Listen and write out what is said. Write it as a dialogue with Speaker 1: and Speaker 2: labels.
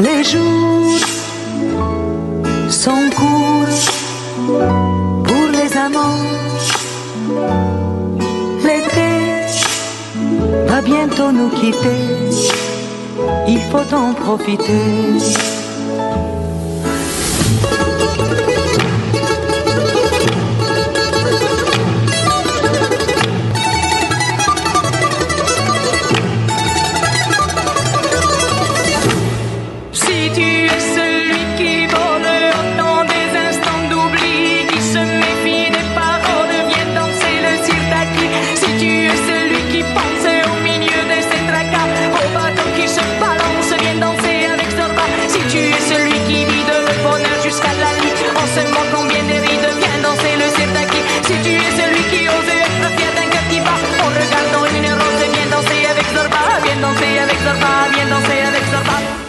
Speaker 1: les jours sont courts pour les amants. L'été va bientôt nous quitter, il faut en profiter. exhortar, mientras sea.